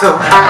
so